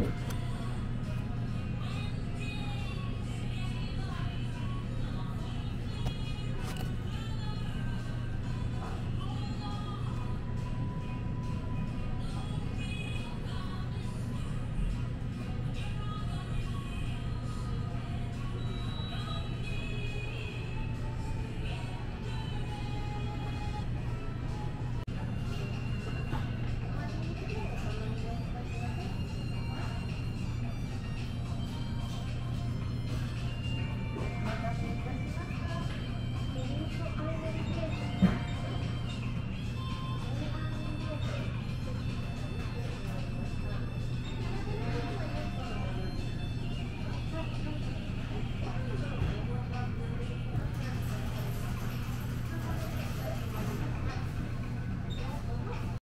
Okay.